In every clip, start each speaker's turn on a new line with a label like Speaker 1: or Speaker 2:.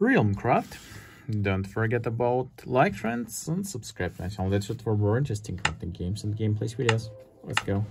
Speaker 1: Realmcraft. Don't forget about like, friends, and subscribe to my channel. That's it for more interesting content games and gameplays videos. Let's go.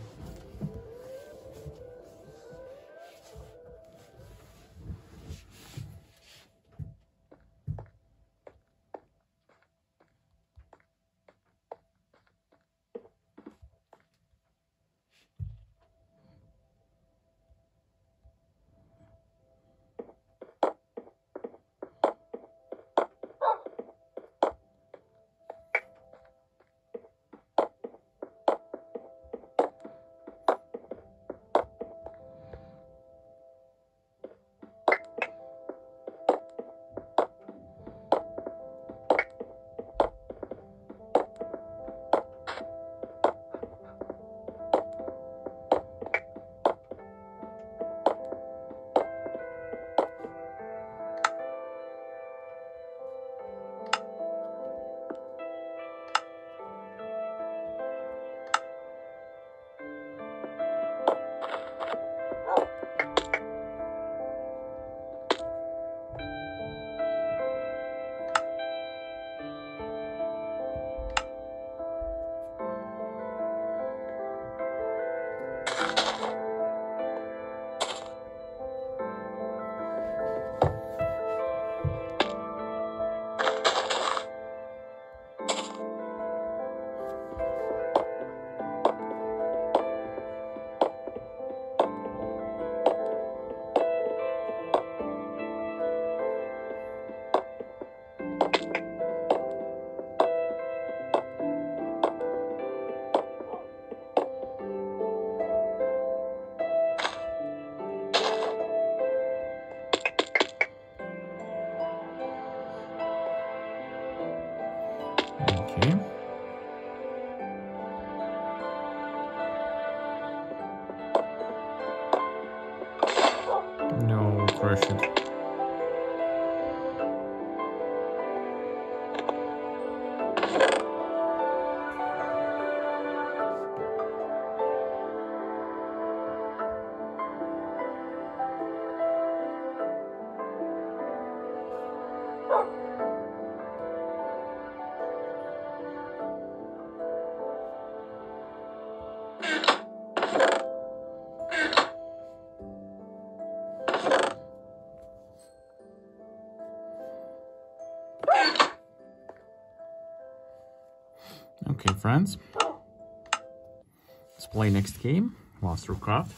Speaker 1: Friends. Let's play next game, Master of Craft.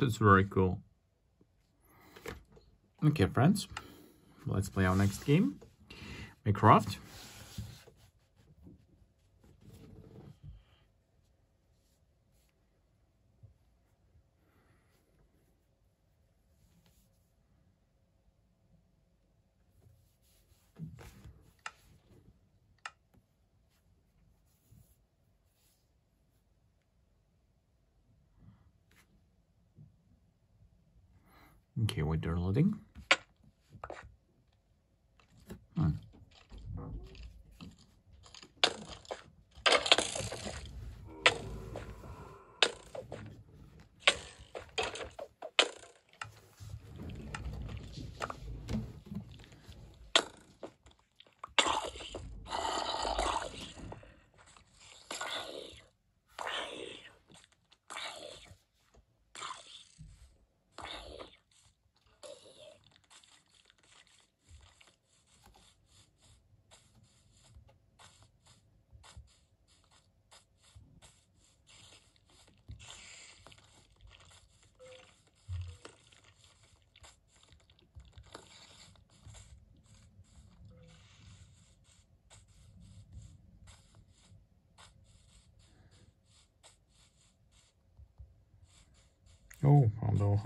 Speaker 1: That's very cool. Okay, friends, let's play our next game. Minecraft. Okay, wait,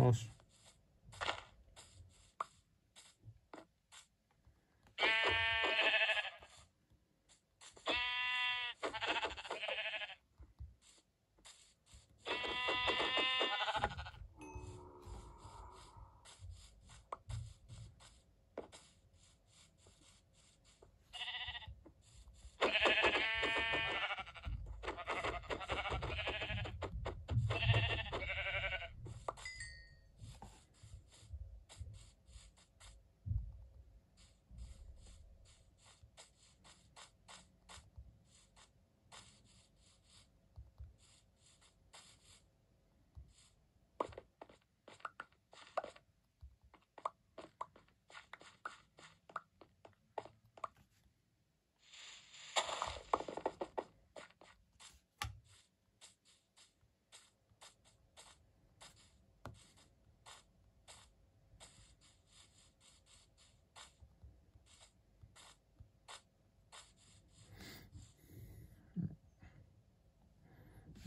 Speaker 1: ojos.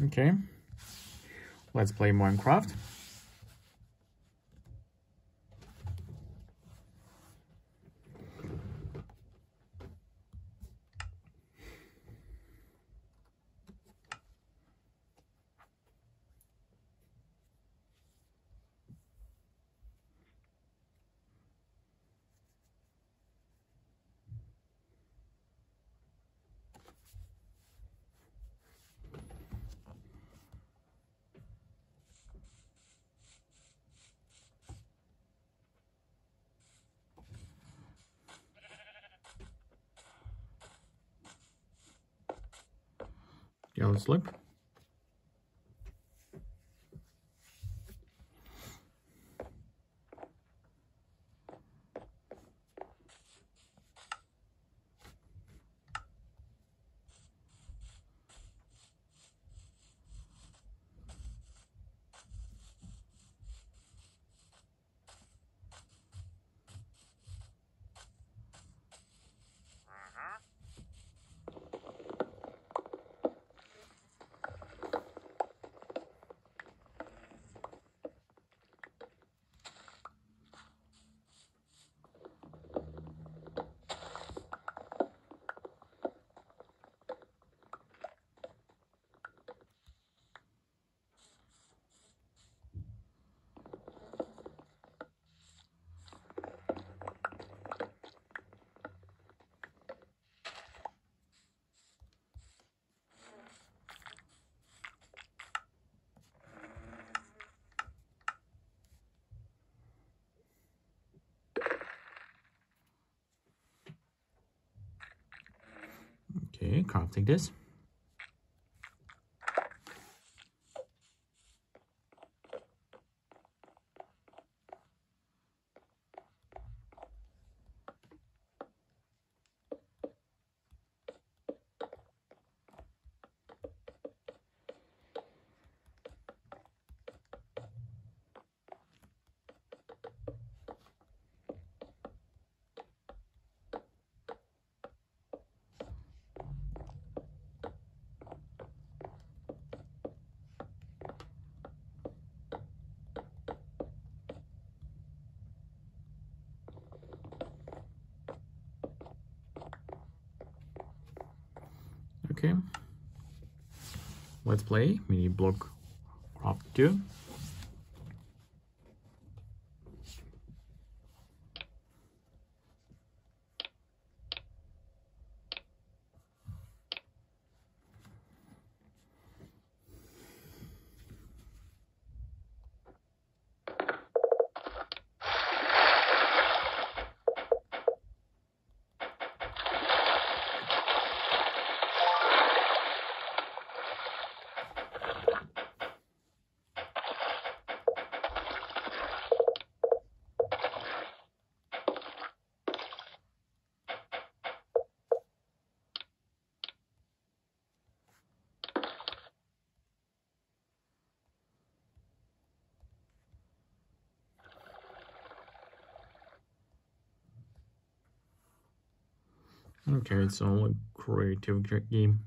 Speaker 1: Okay, let's play Minecraft. Yeah, crafting this. Let's play mini block crop 2. Okay, it's a creative game.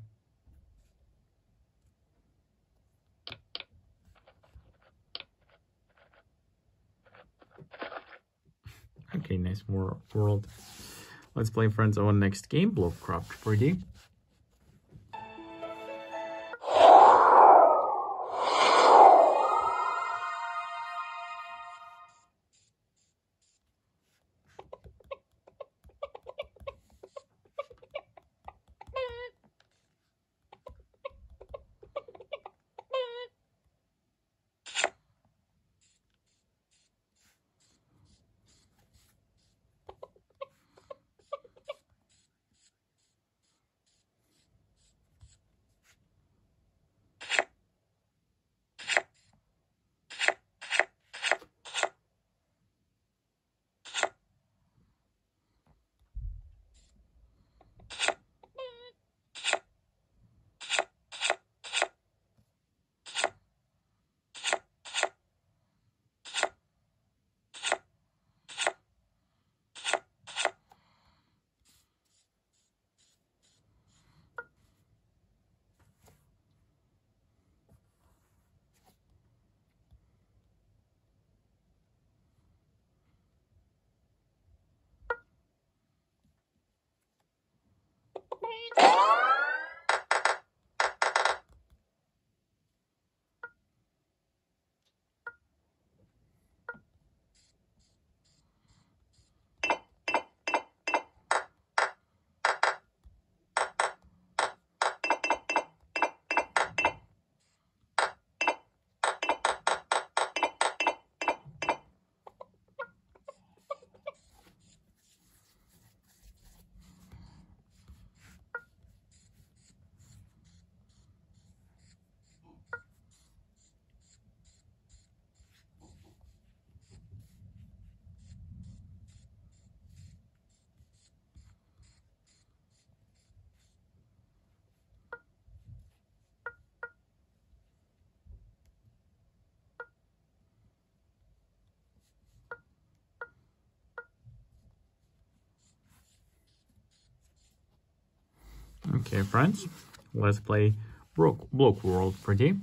Speaker 1: Okay, nice world. Let's play friends our next game, Blockcraft 3D. Friends, let's play Block World 3D.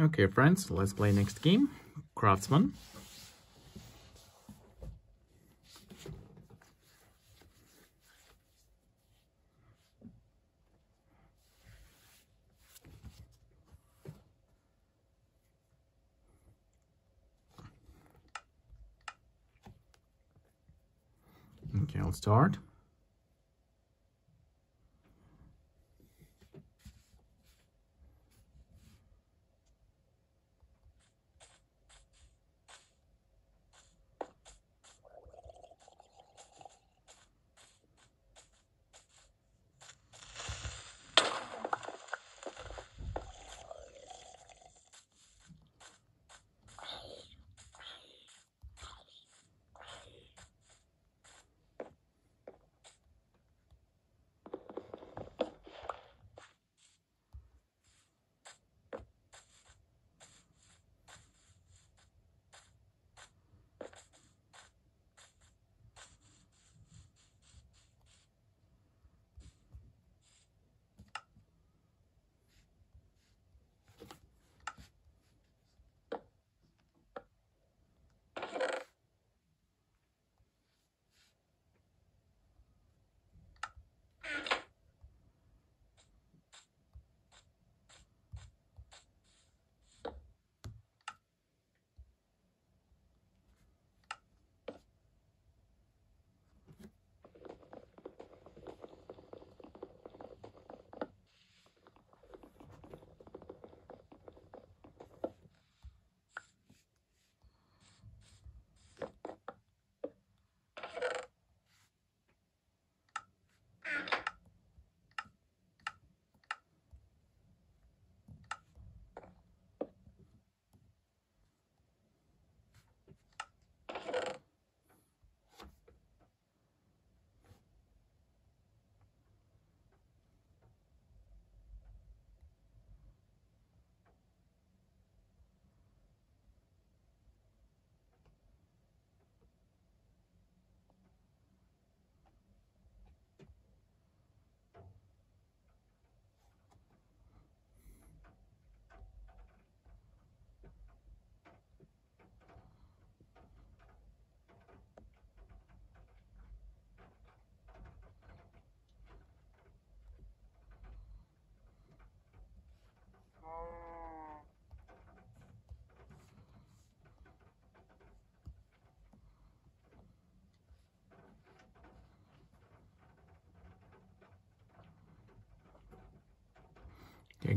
Speaker 1: Okay, friends, let's play next game. Craftsman. Okay, I'll start.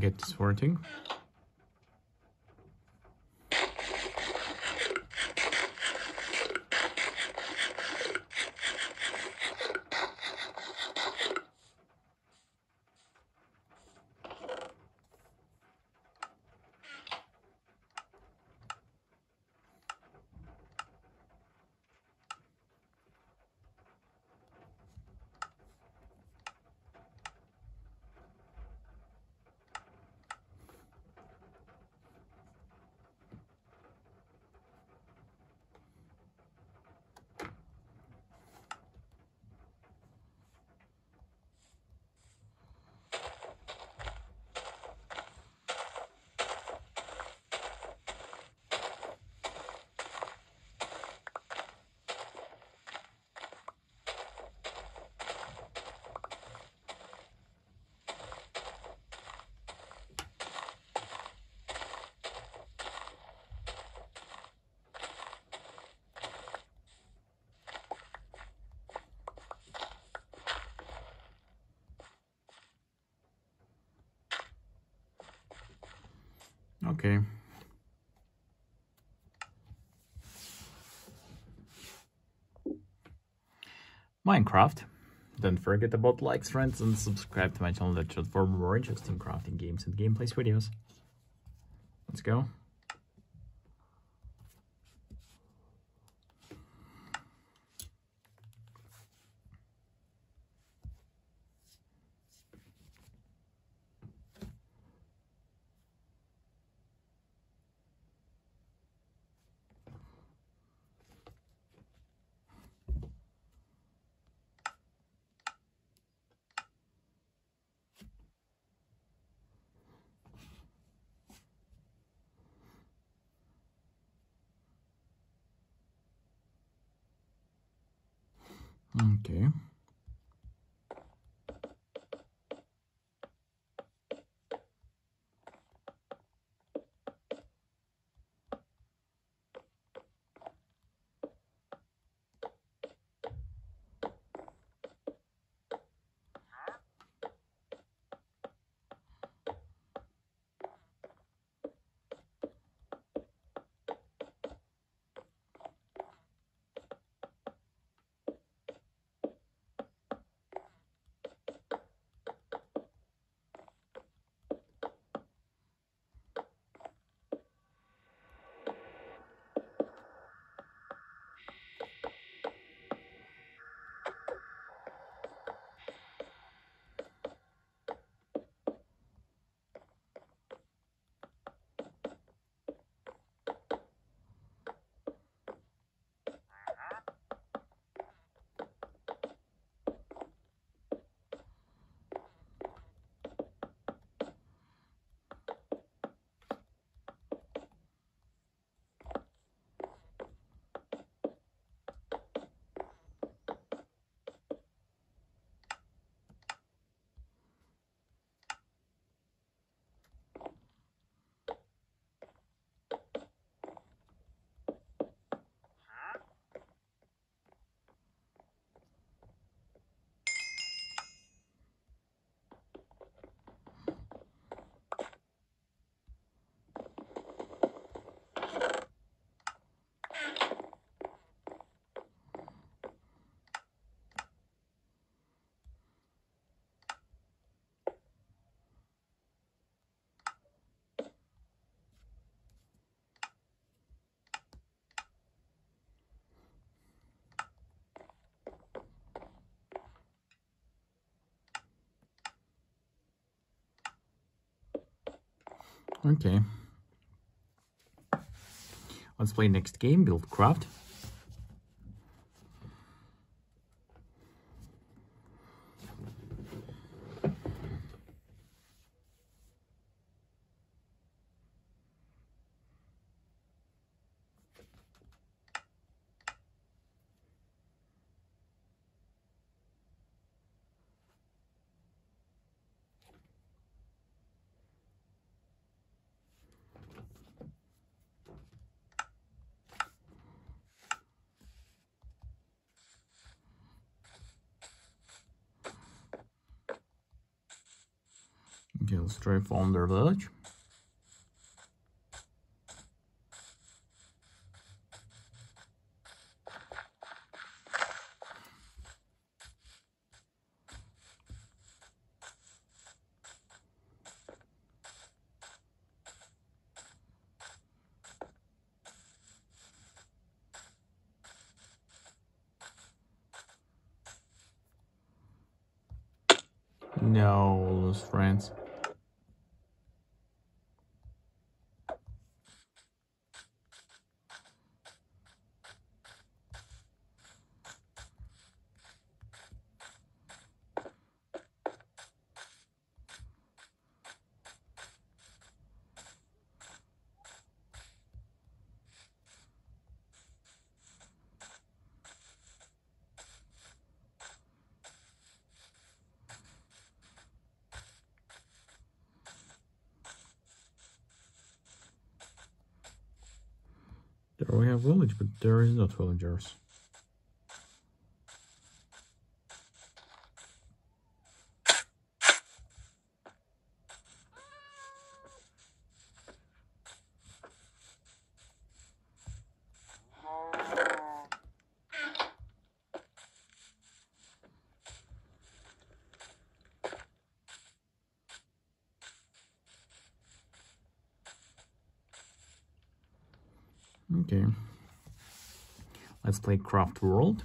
Speaker 1: Get this working. Okay. Minecraft. Don't forget about likes, friends, and subscribe to my channel for more interesting crafting games and gameplays videos. Let's go. Okay. Let's play next game, Build Craft. Okay, let's Village. No, lose friends. There we village, but there is not villagers. Okay. Let's Craft World.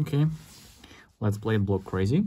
Speaker 1: Okay, let's play Block Crazy.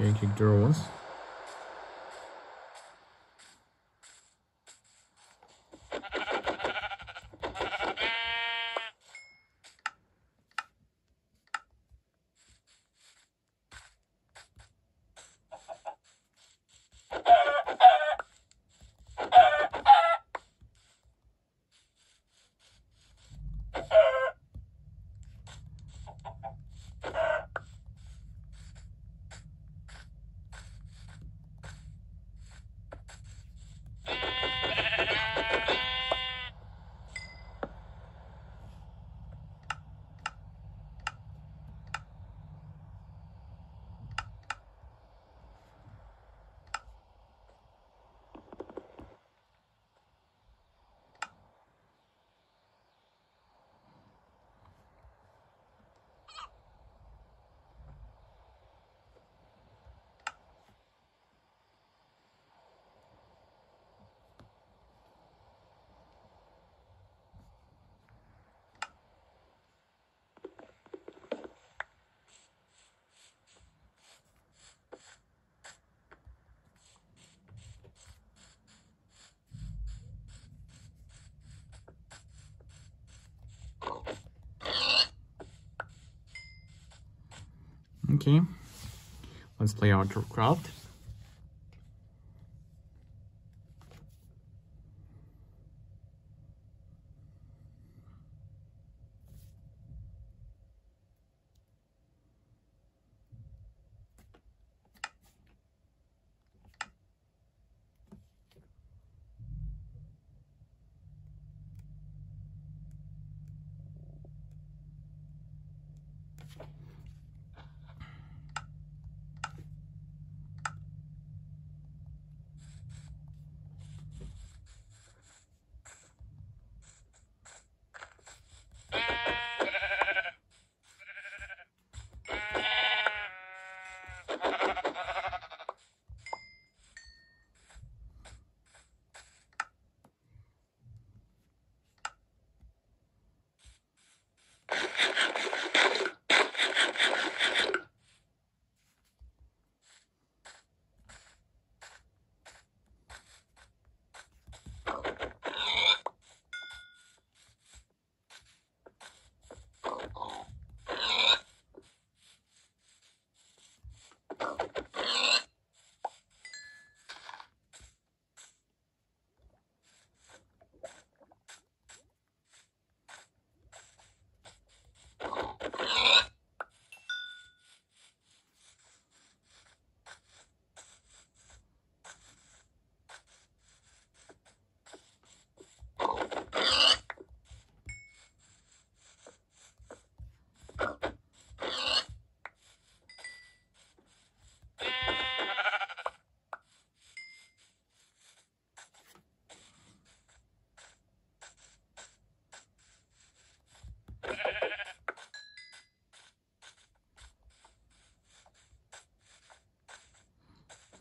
Speaker 1: Okay, kick Okay, let's play Craft.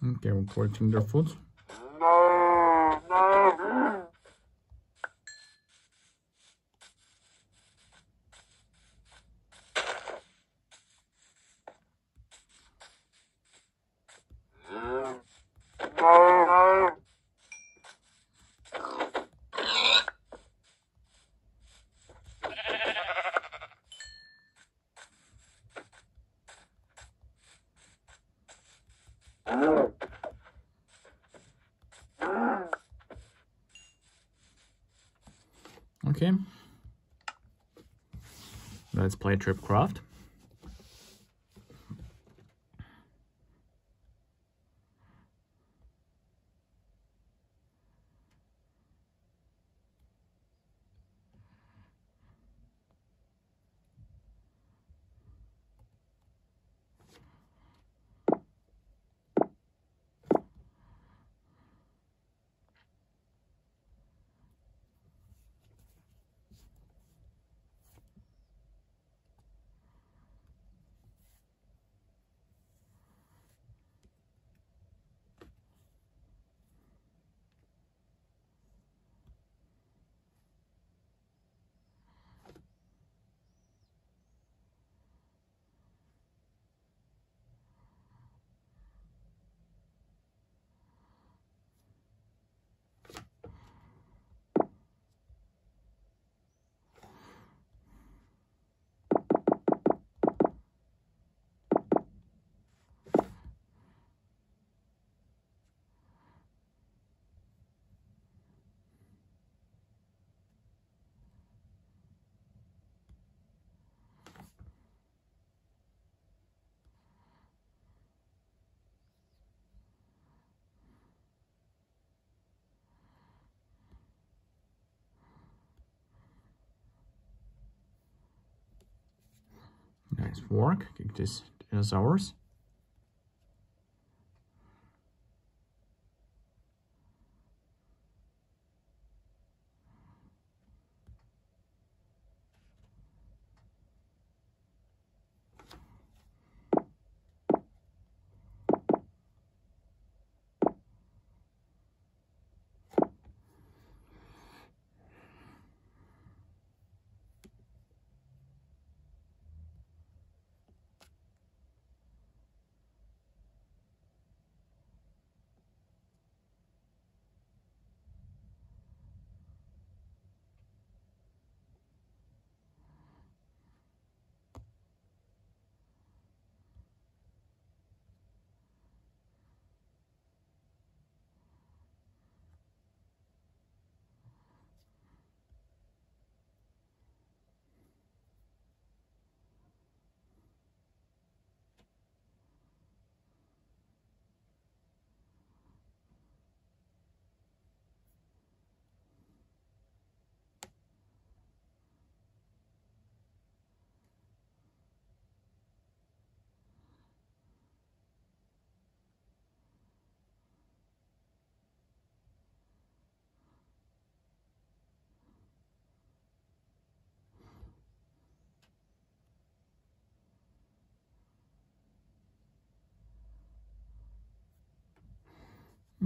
Speaker 1: Okay, we're collecting their food. Let's play Tripcraft. Nice work. Kick this dinosaurs.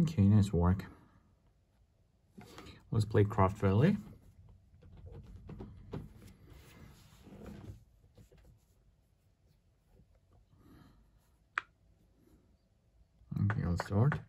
Speaker 1: Okay, nice work. Let's play Craft Valley. Okay, let's start.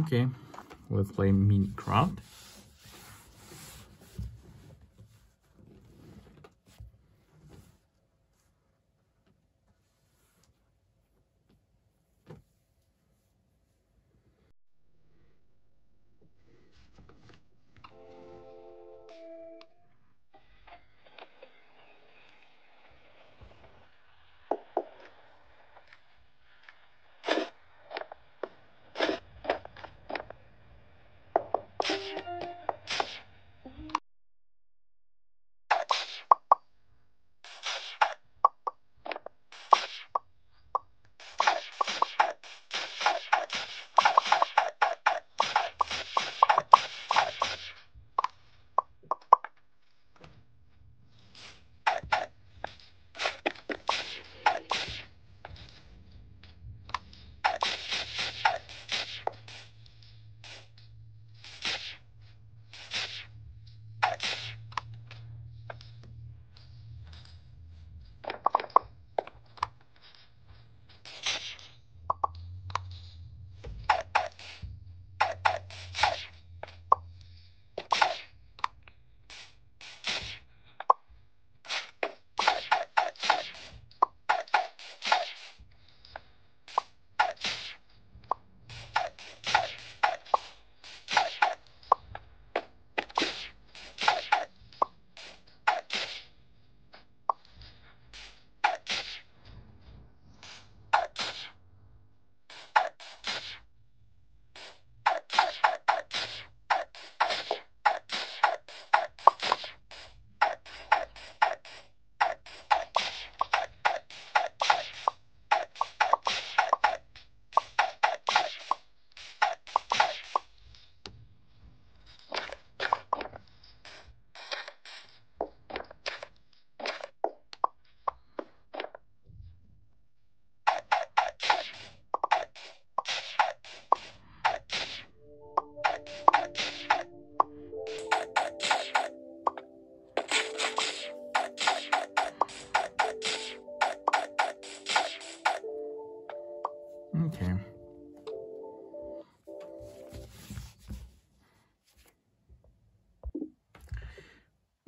Speaker 1: Okay, let's play Minecraft.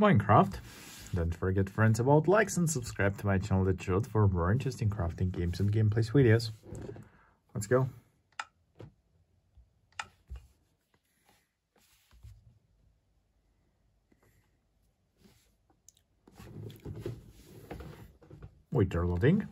Speaker 1: Minecraft. Don't forget friends about likes and subscribe to my channel that showed for more interesting crafting games and gameplays videos. Let's go. Wait, they're loading.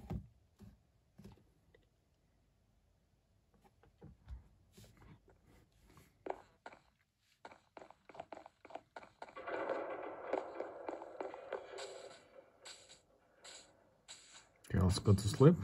Speaker 1: Okay, let's go to sleep.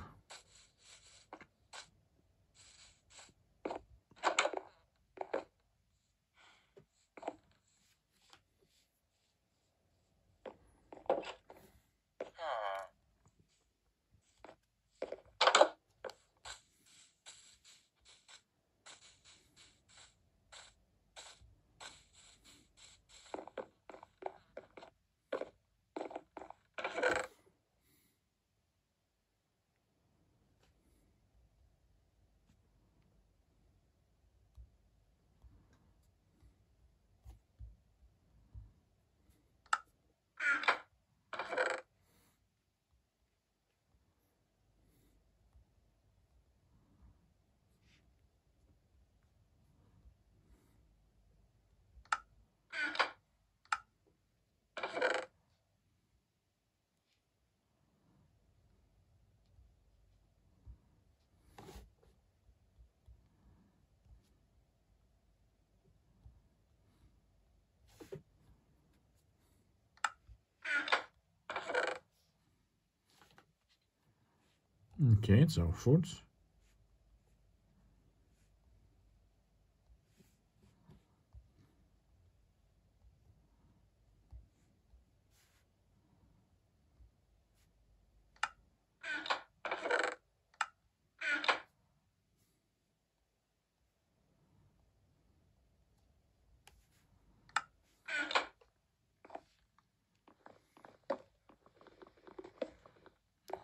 Speaker 1: Okay, so shorts.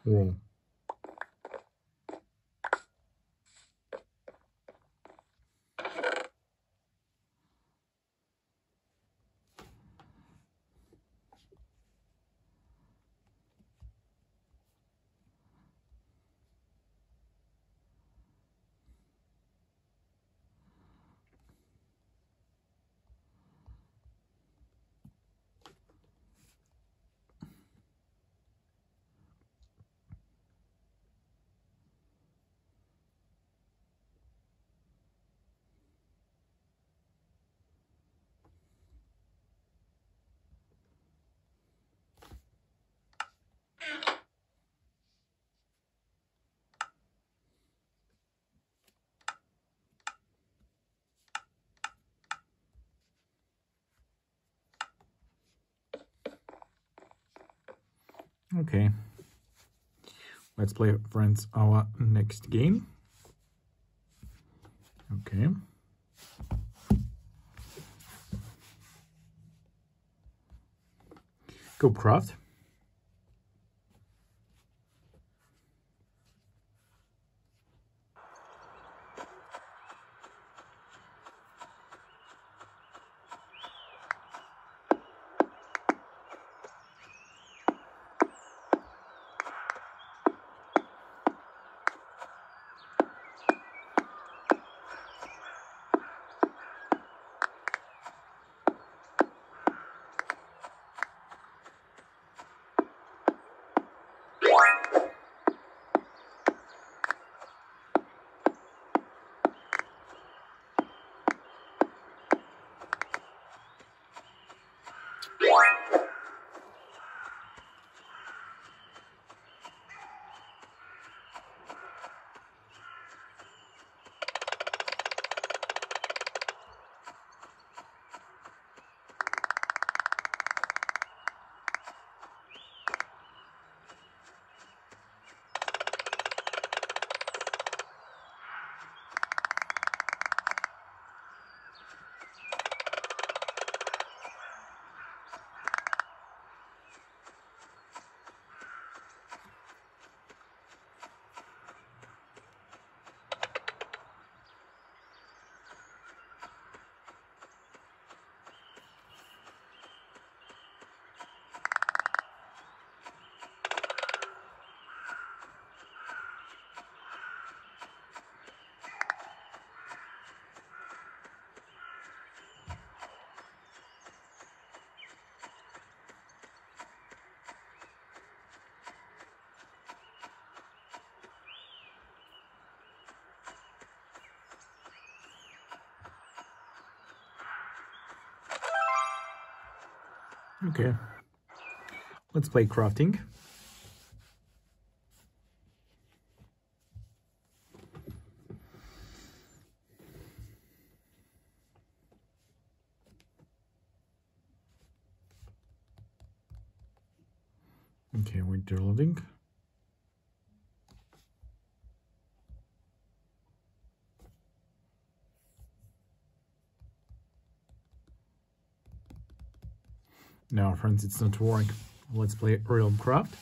Speaker 1: Wool. Okay. Let's play, friends, our next game. Okay. Go craft. Okay. Let's play crafting. Okay, winter loading. Now, friends, it's not working. Let's play Realm Craft.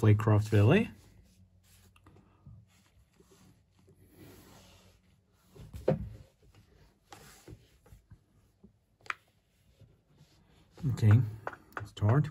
Speaker 1: Play Craft Valley. Okay, start.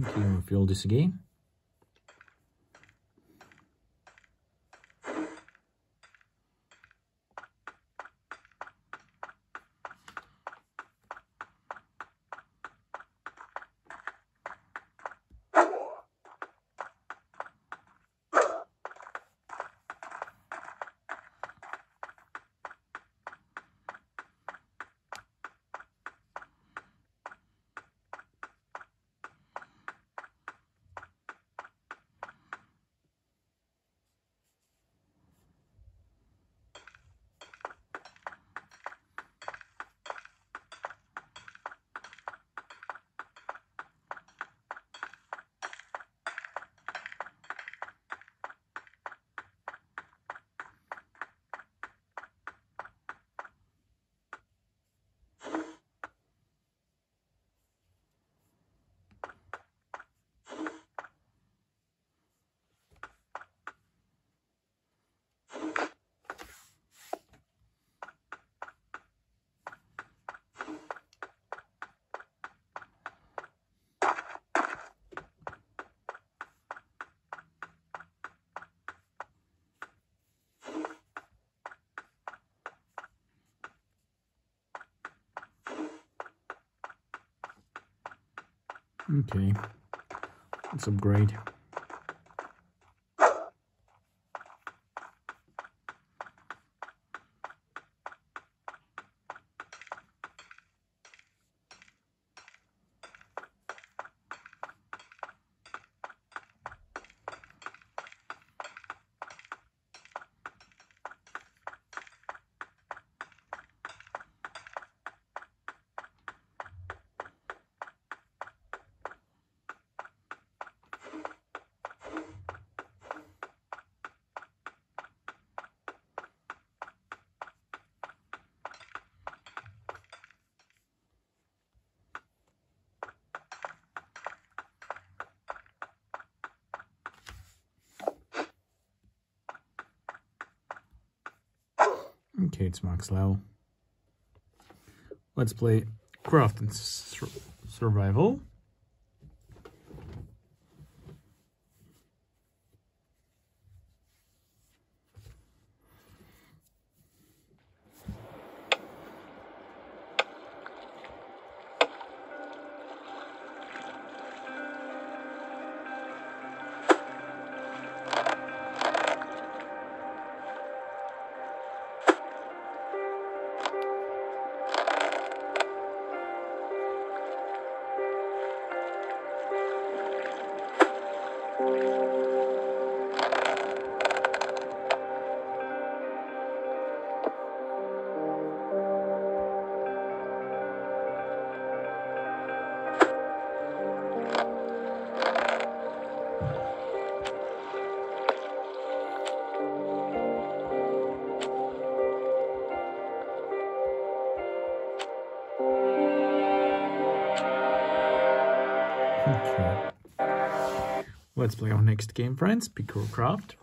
Speaker 1: Okay, refill this again. Okay. Let's upgrade. Okay, it's Max Lau. Let's play Craft and Survival. Let's play our next game, friends. Pico Craft.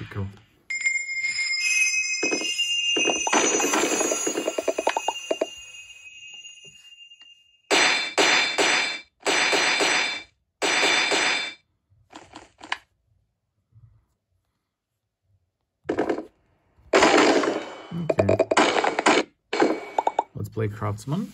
Speaker 1: New Pico. Okay. Let's play Craftsman.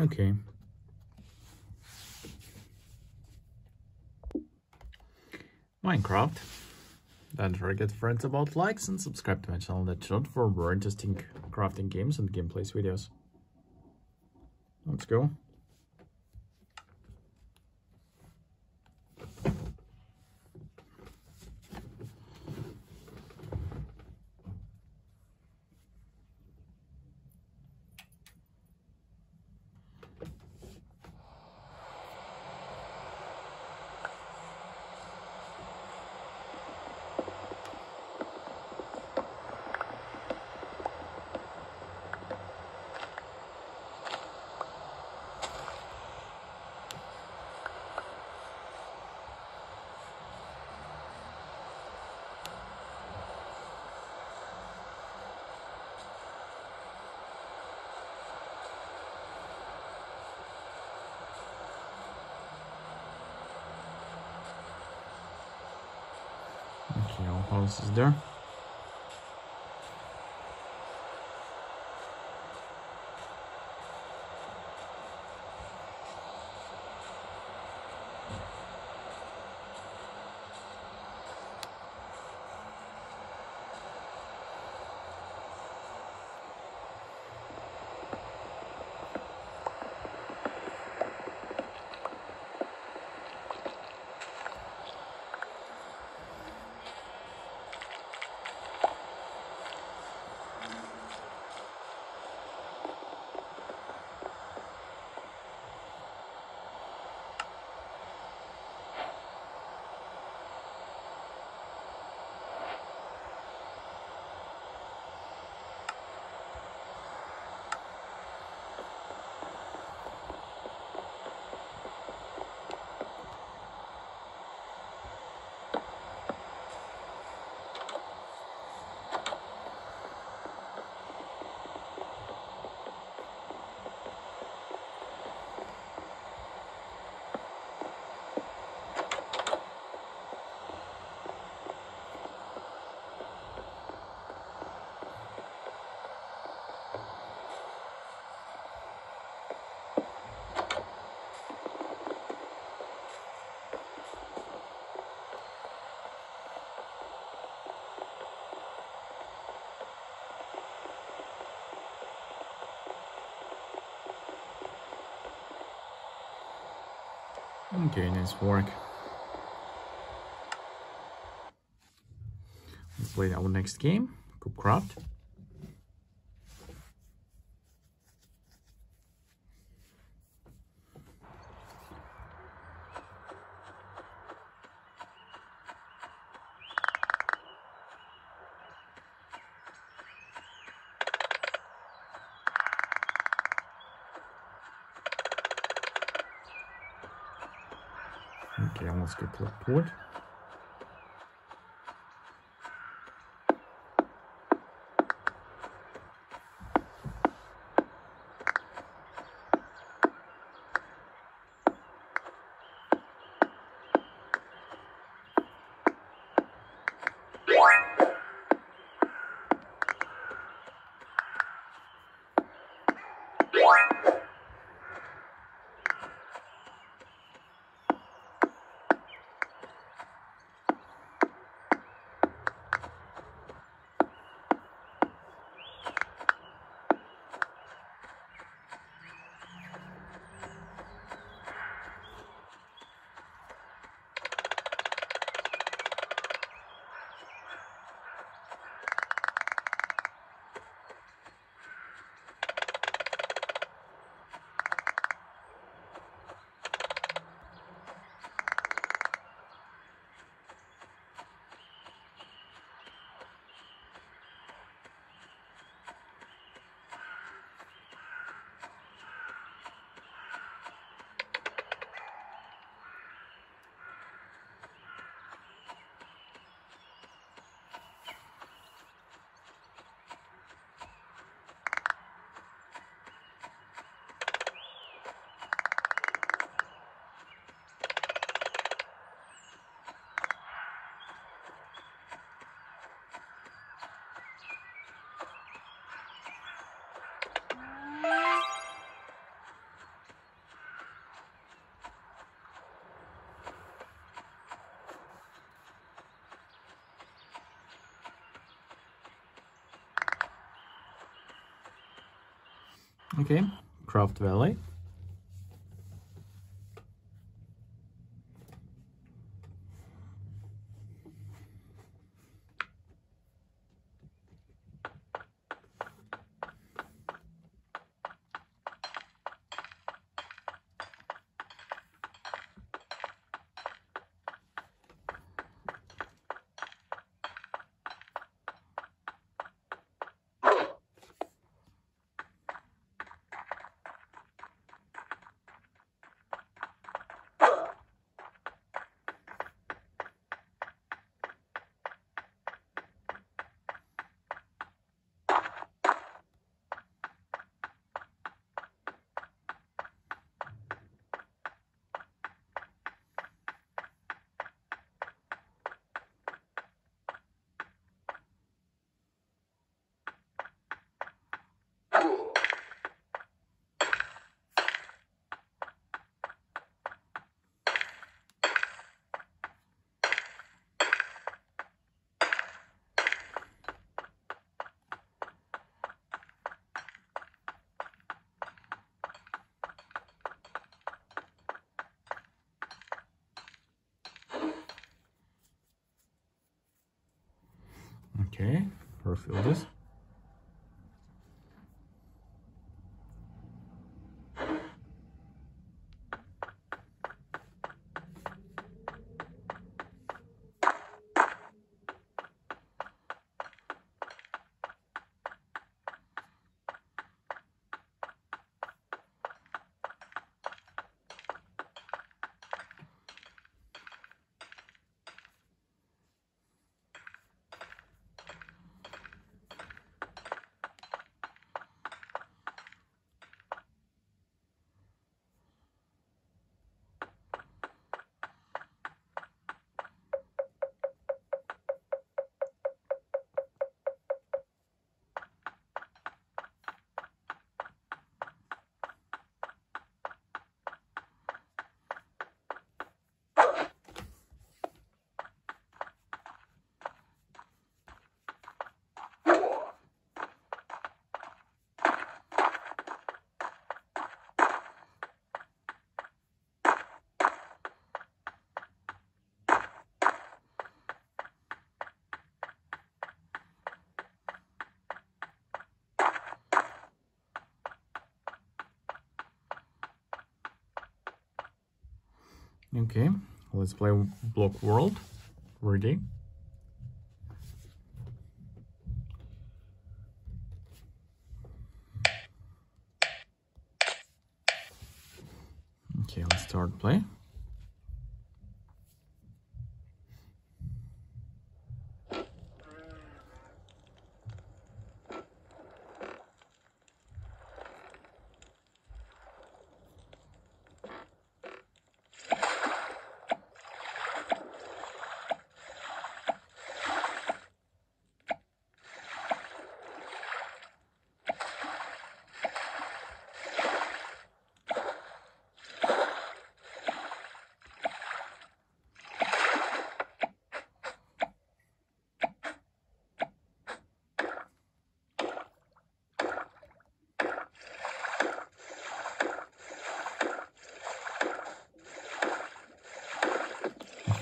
Speaker 1: Okay. Minecraft. Don't forget friends about likes and subscribe to my channel that short for more interesting crafting games and gameplays videos. Let's go. Okay, nice work. Let's play our next game, Cubecraft. let's go pull it forward. Okay, Craft Valley. Okay, refill this. Okay, let's play Block World. Ready? Okay, let's start play.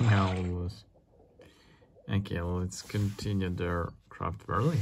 Speaker 1: Now was okay. Let's continue their craft valley.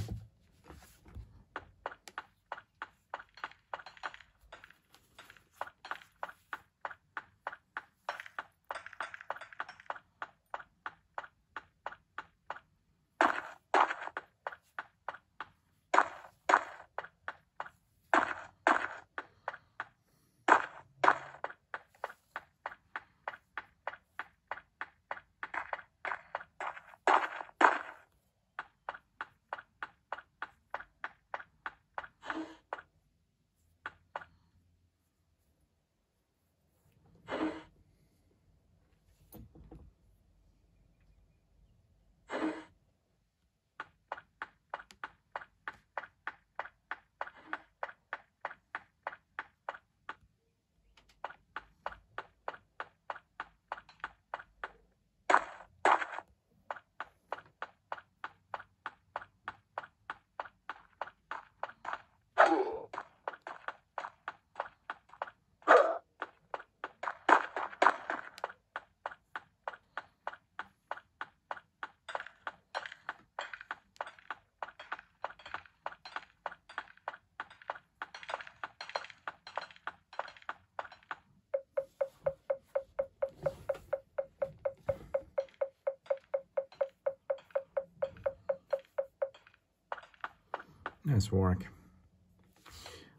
Speaker 1: Nice work.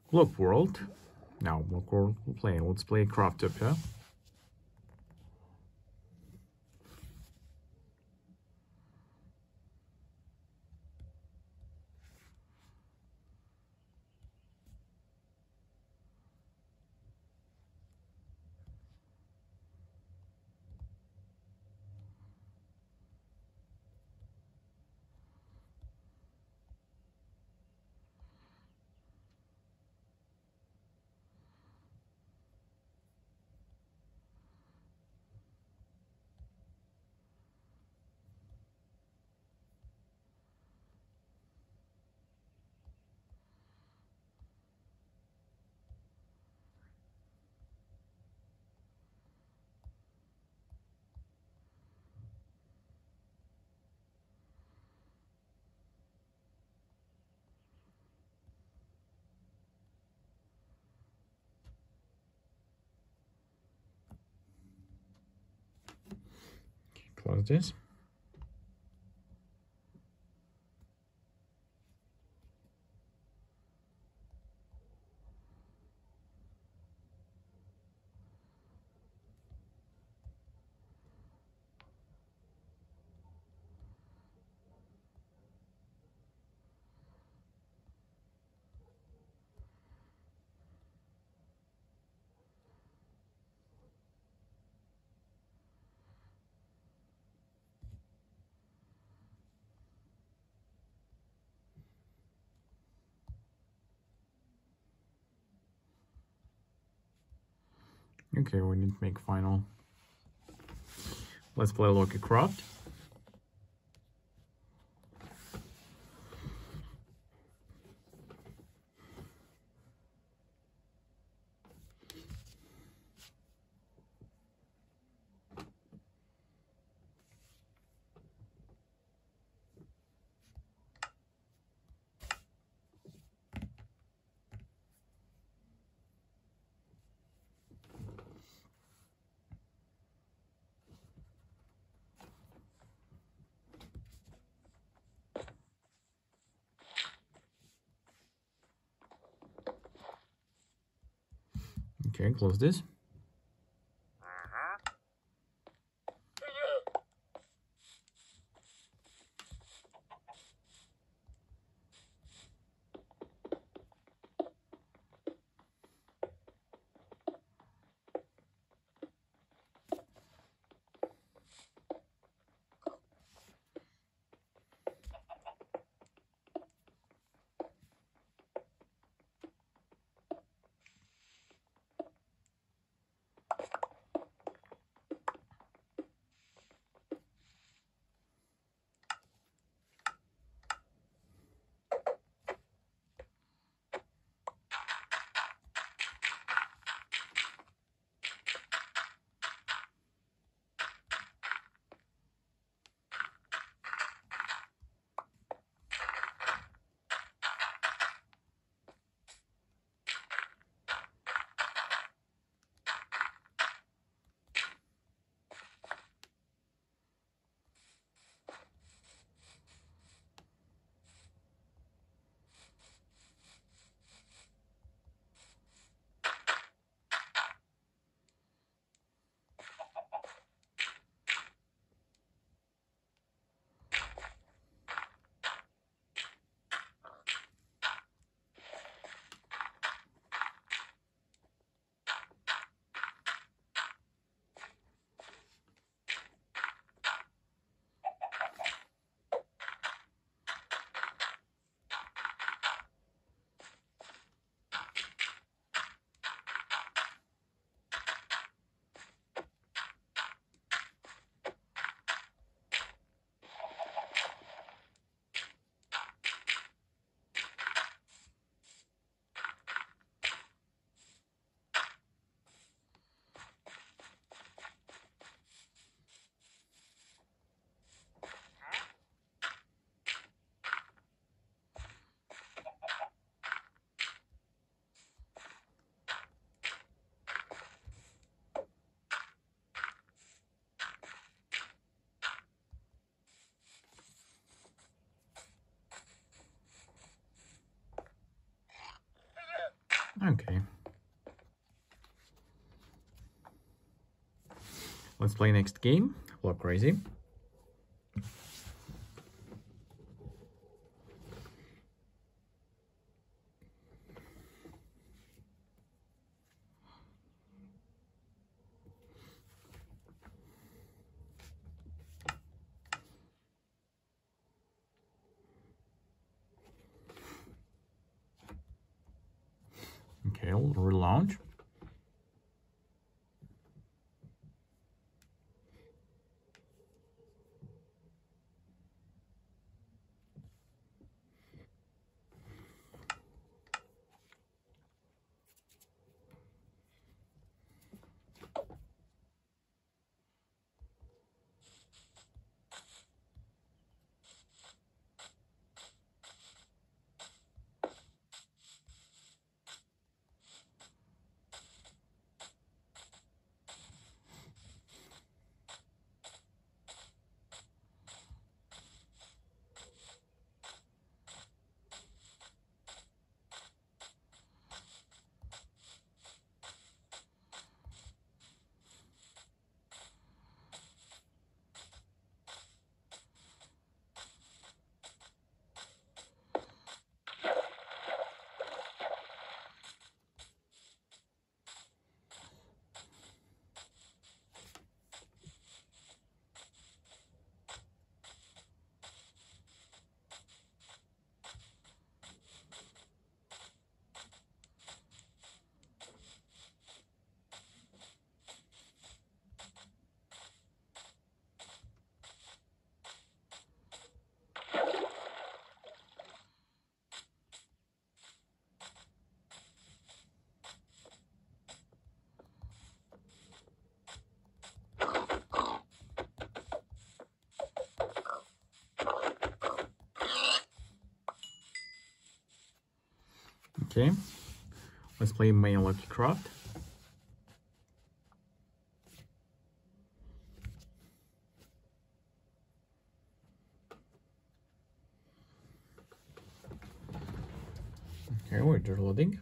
Speaker 1: Block World. Now, Block World we'll play. Let's play Craftopia. Close this. Okay, we need to make final. Let's play Lokicraft. Close this. Okay. Let's play next game. Block Crazy. Okay, let's play main lucky craft. Okay, we're loading.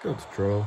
Speaker 1: Good draw.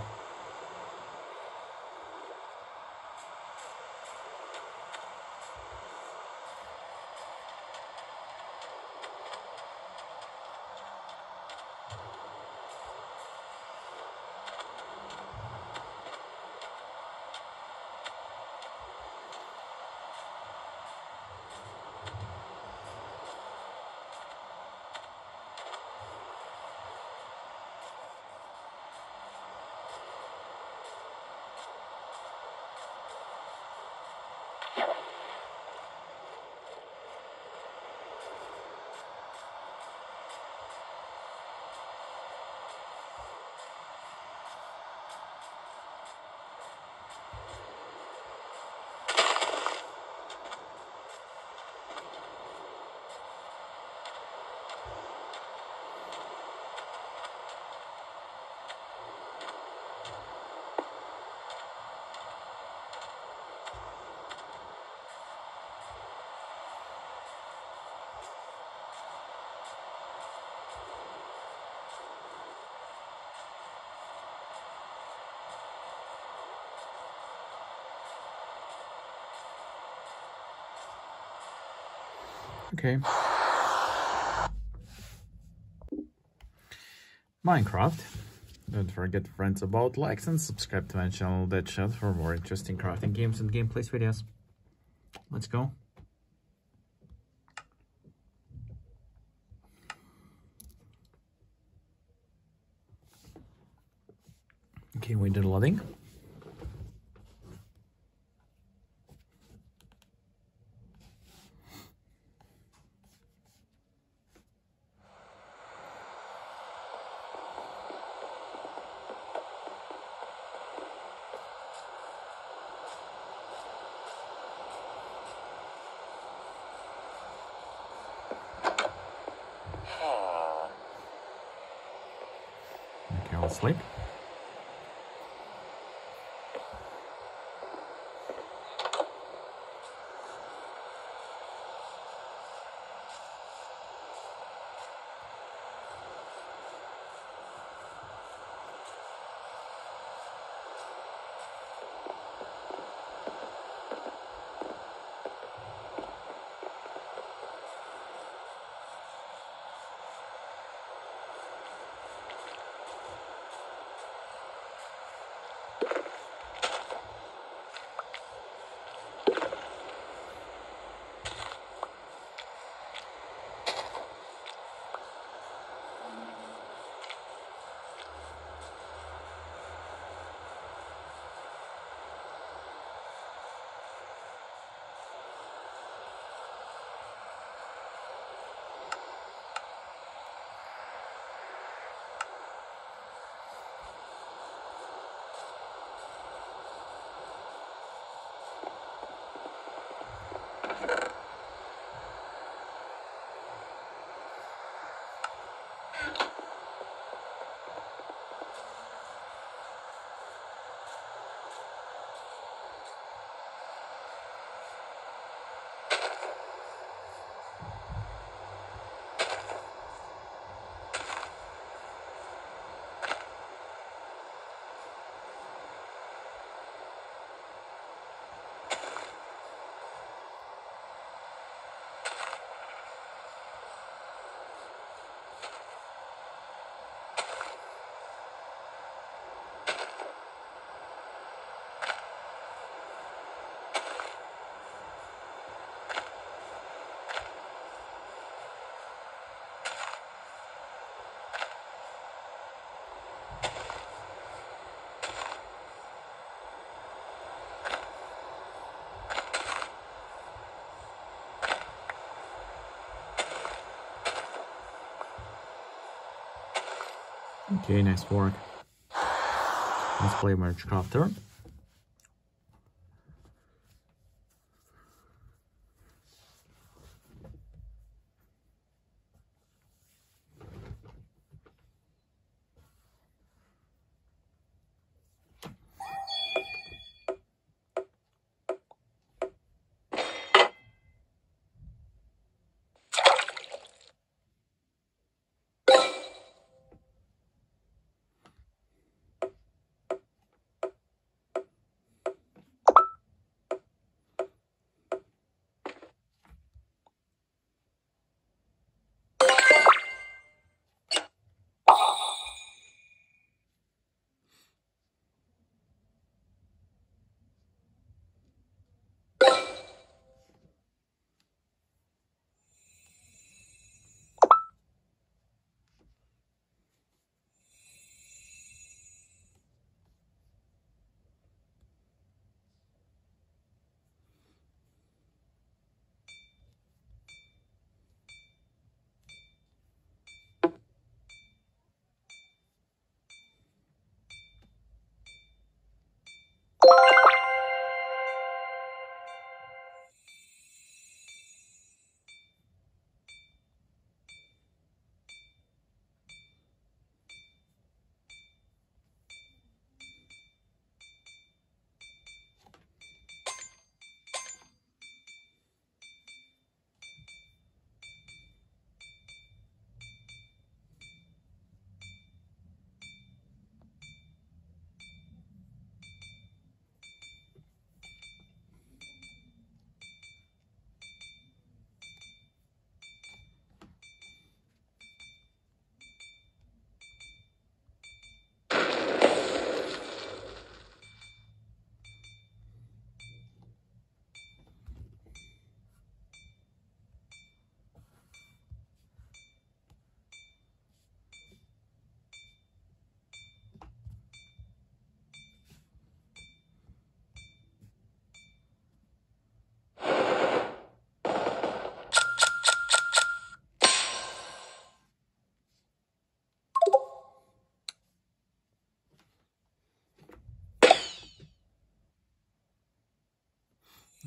Speaker 1: Okay. Minecraft. Don't forget friends about likes and subscribe to my channel that Deadshot for more interesting crafting games and gameplays videos. Let's go. Okay, we did loading. I'll sleep. Okay, nice work. Let's play MergeCrafter.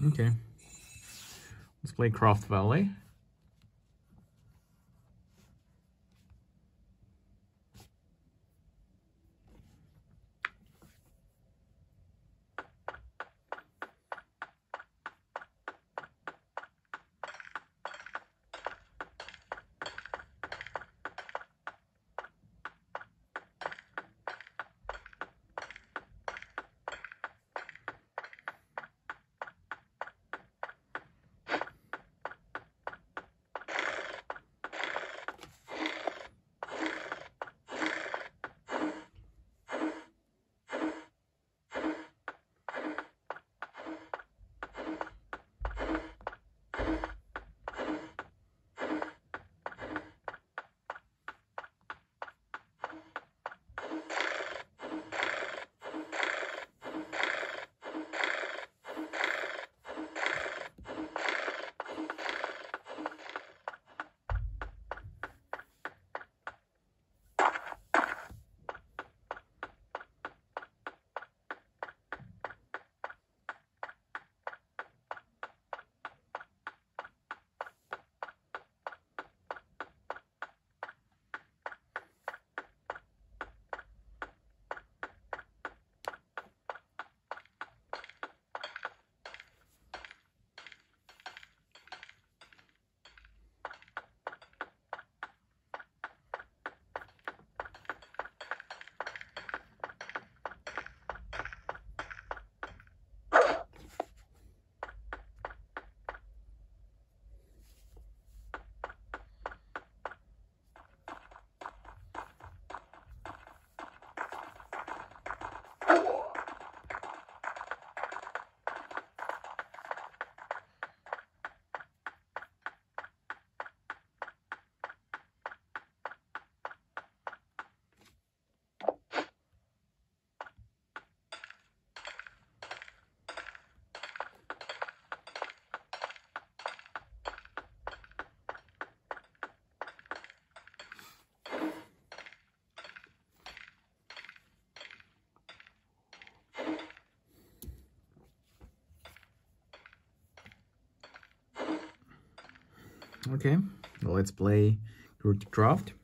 Speaker 1: Okay. Let's play Craft Valley. Okay, let's play Root Craft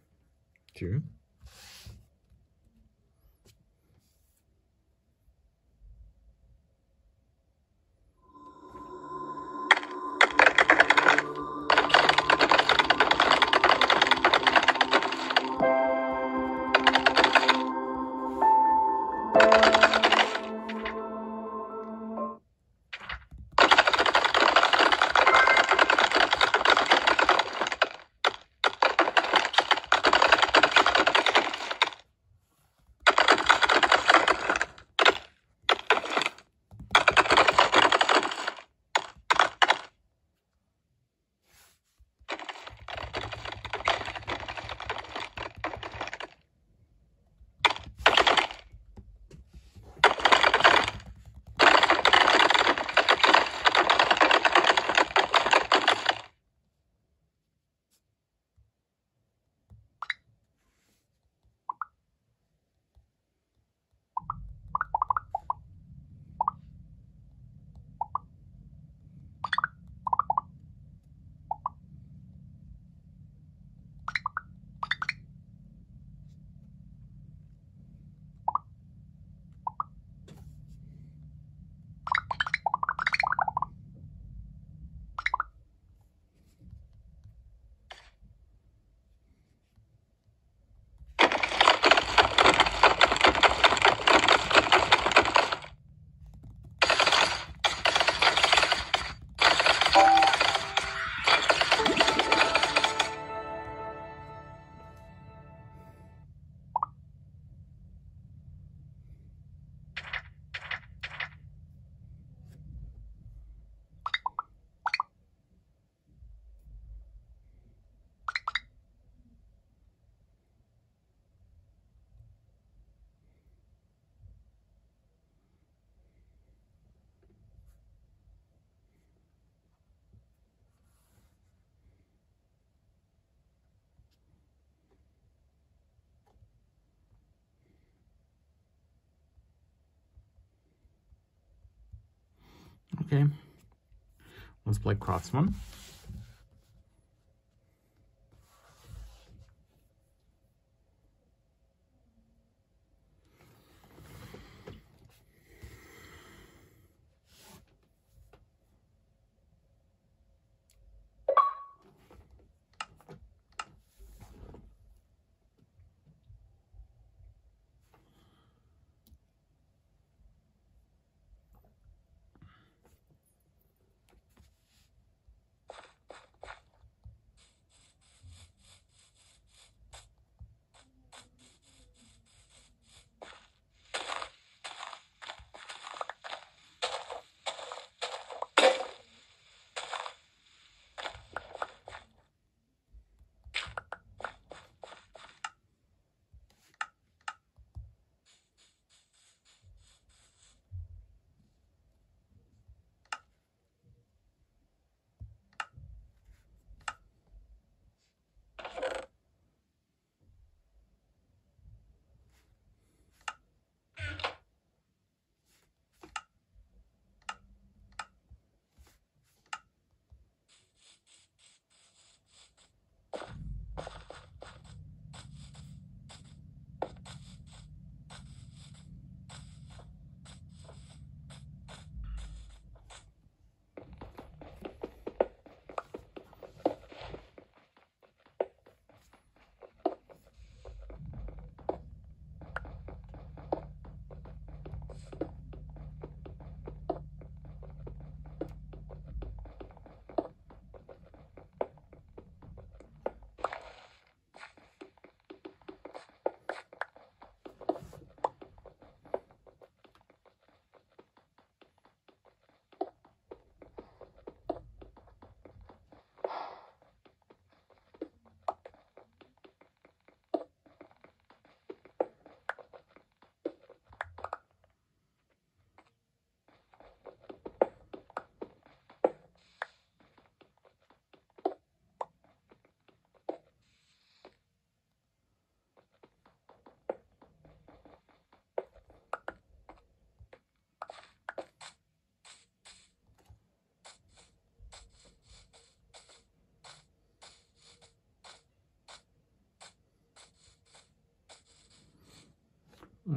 Speaker 1: Okay. Let's play cross one.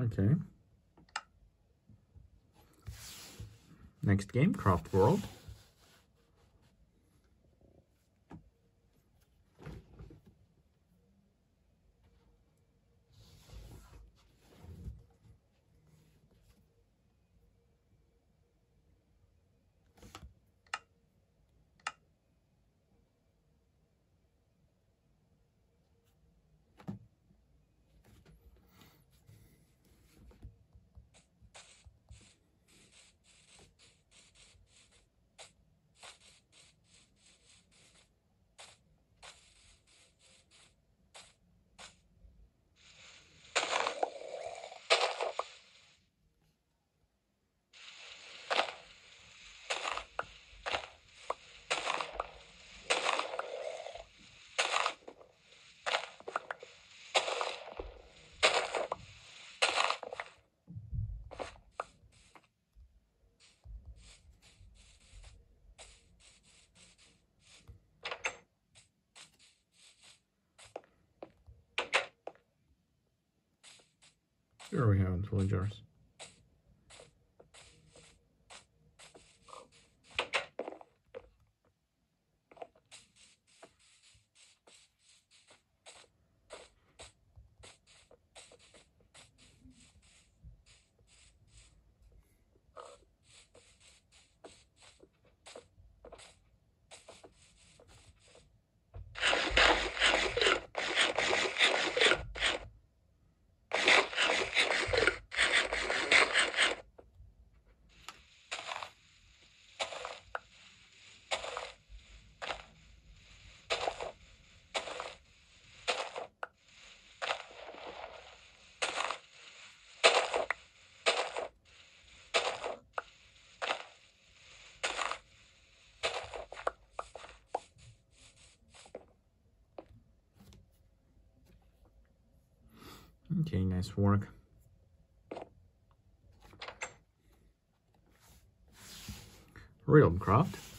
Speaker 1: Okay. Next game, Craft World. Here we have villagers. Okay, nice work. Realmcraft.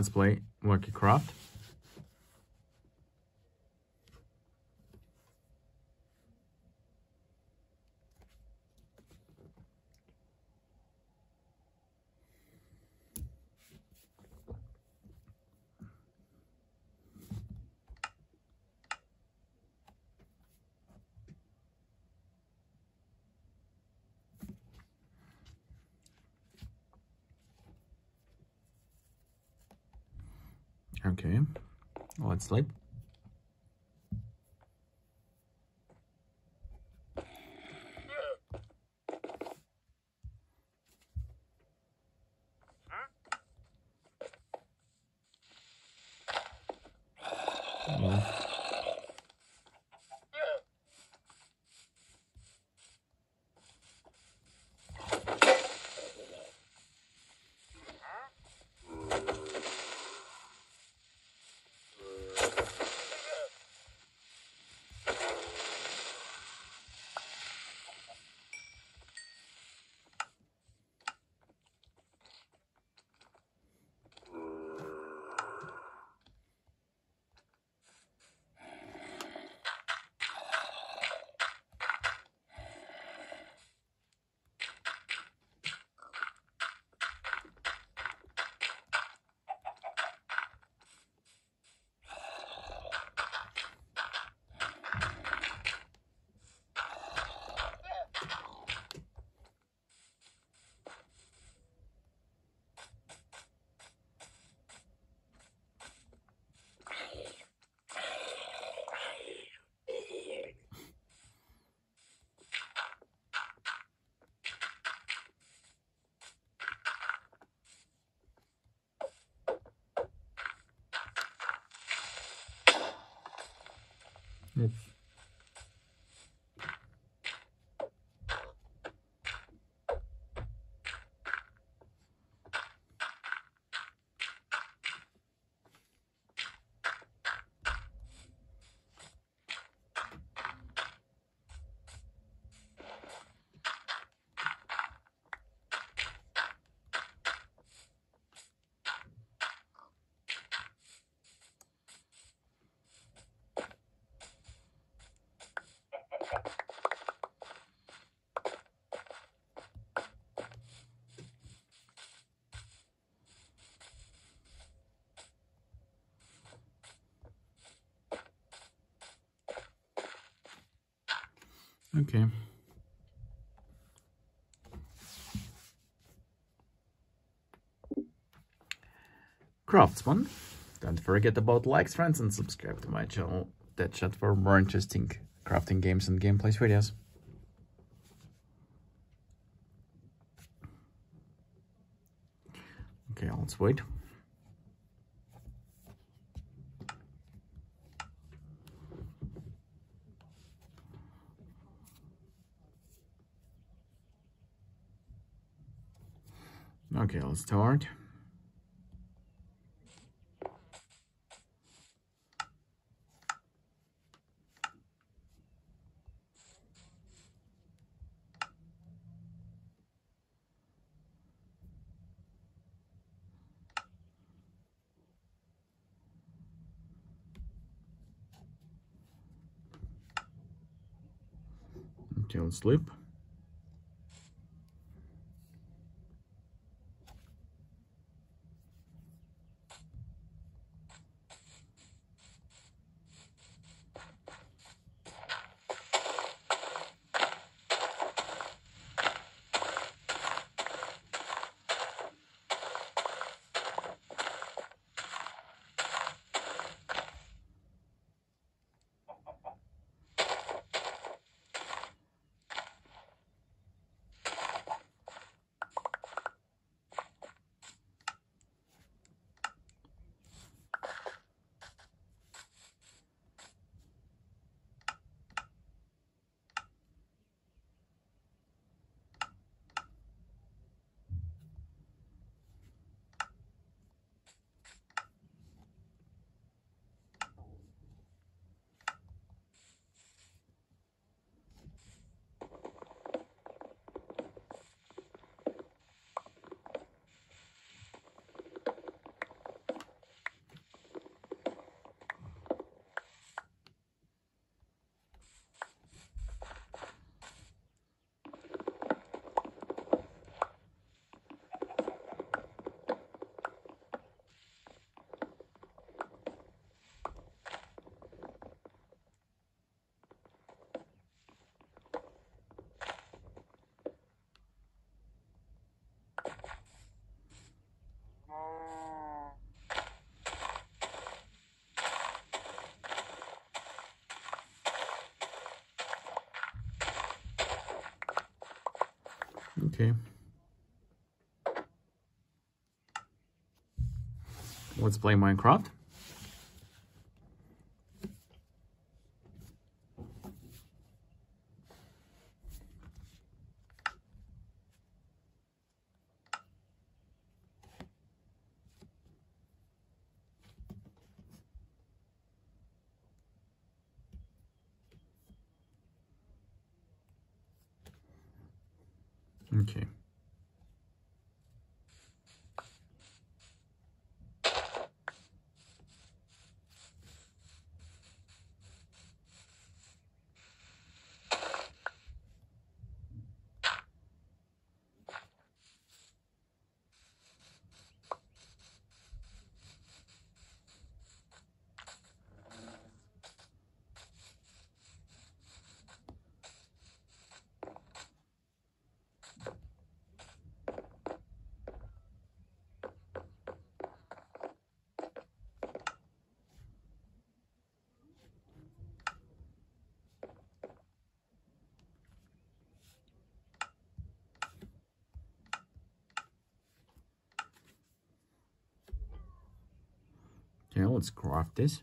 Speaker 1: Let's play Lokicraft. Okay, let's sleep. Okay. Craftsman. Don't forget about likes, friends, and subscribe to my channel, D3dshOot, for more interesting crafting games and gameplays videos. Okay, let's wait. Let's start. Let's sleep. Okay. Let's play Minecraft. Okay. Okay, let's craft this.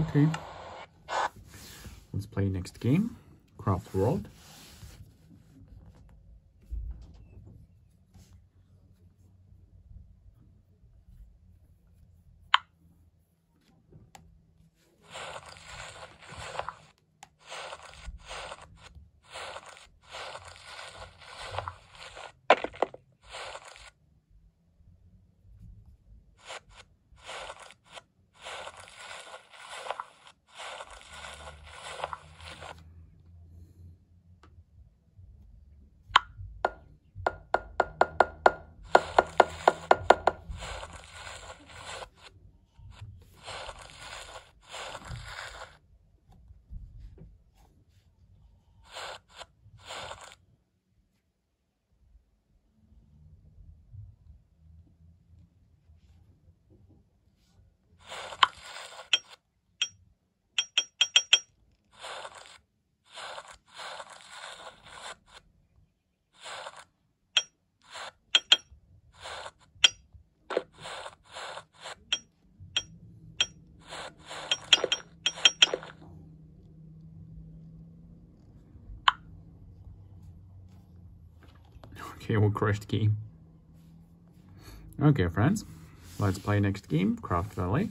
Speaker 1: Okay. Let's play next game. Craft World. We'll the game. Okay, friends. Let's play next game, Craft Valley.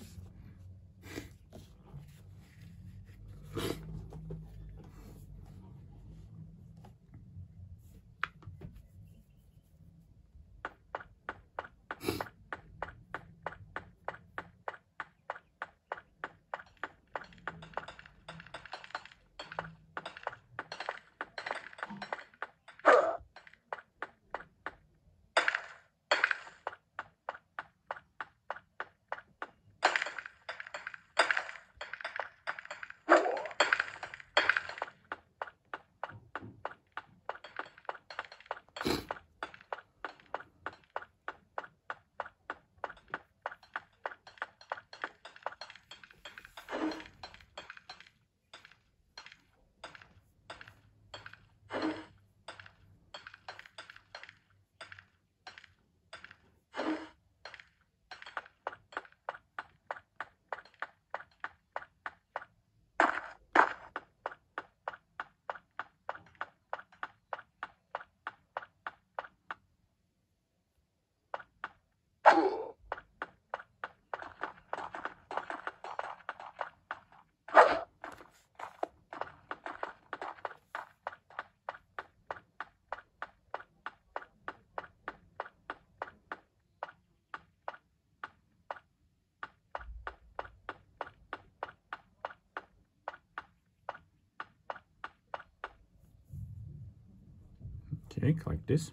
Speaker 1: Like this.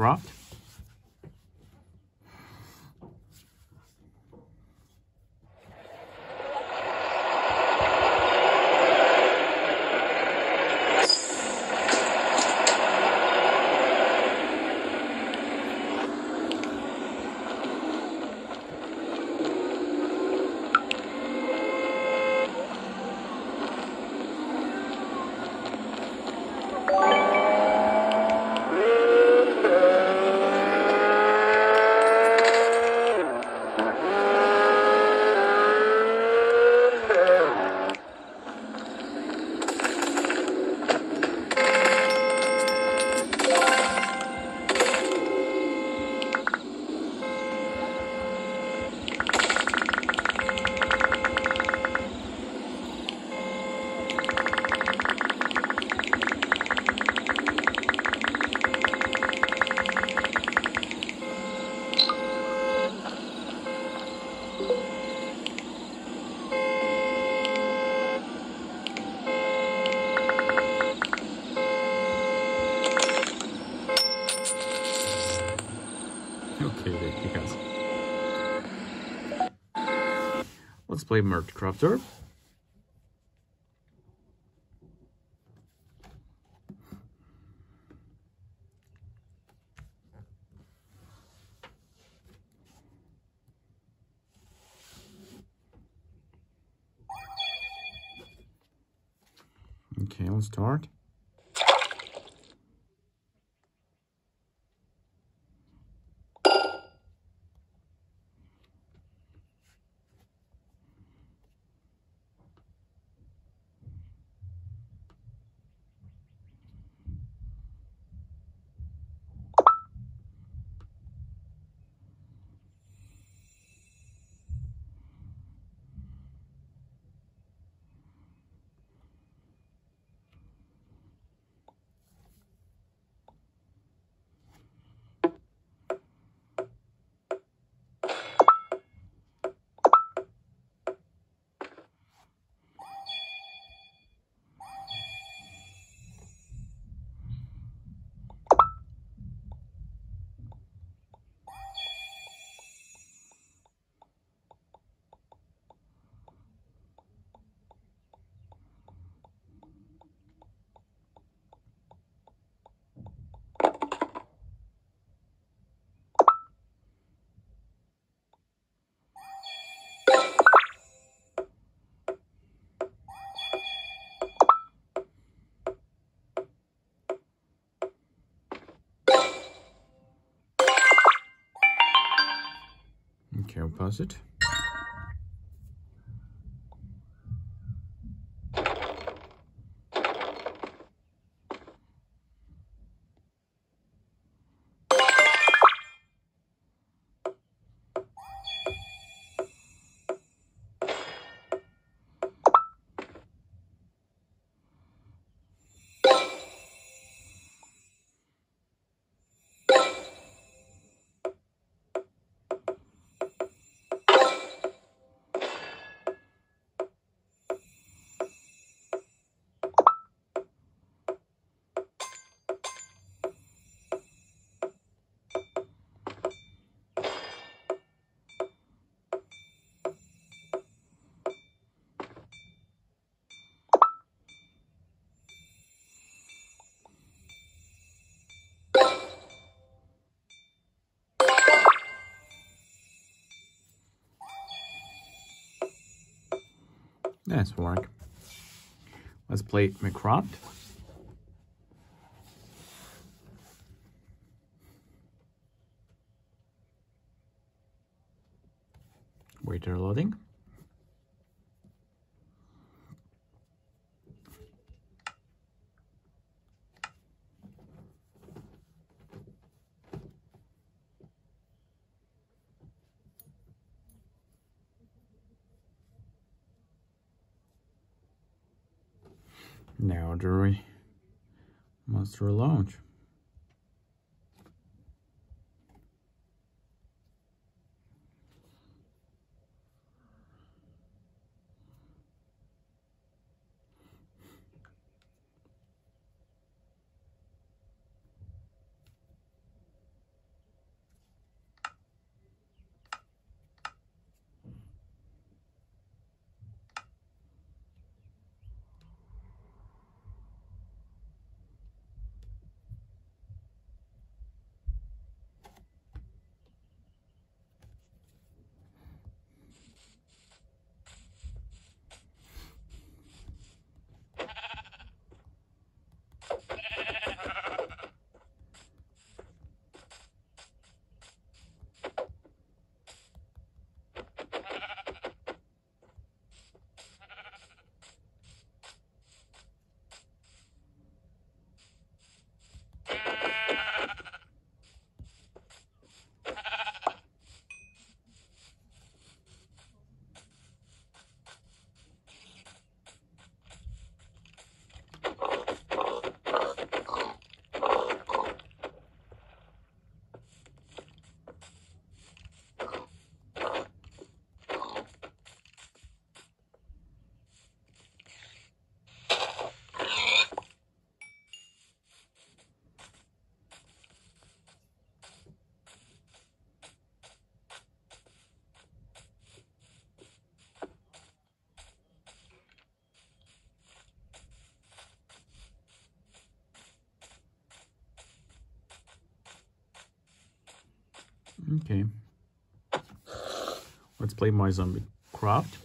Speaker 1: Part craft. Okay, there you guys. Let's play MergeCrafter. Okay, let's start. Okay, Nice work. Let's play Mycroft. Waiter loading. Okay. Let's play my zombie craft.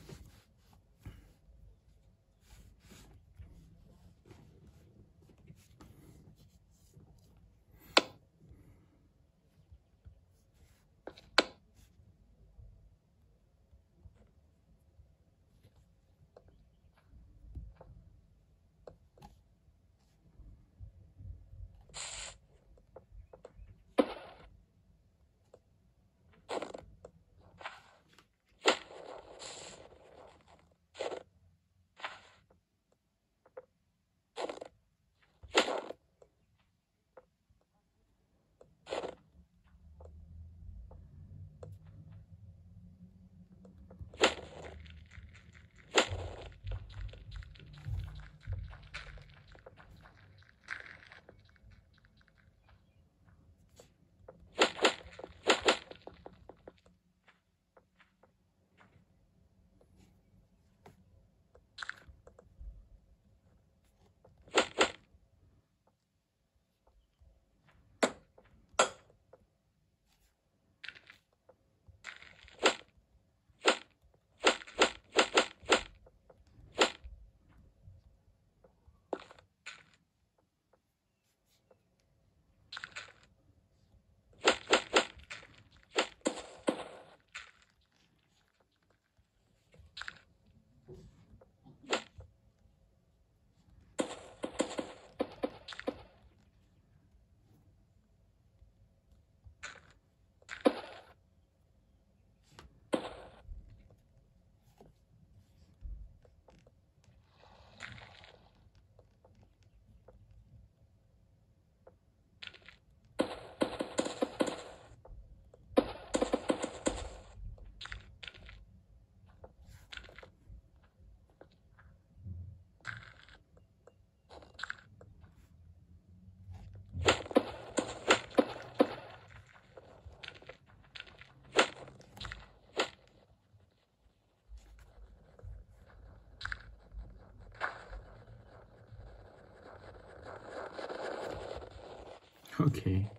Speaker 1: Okay.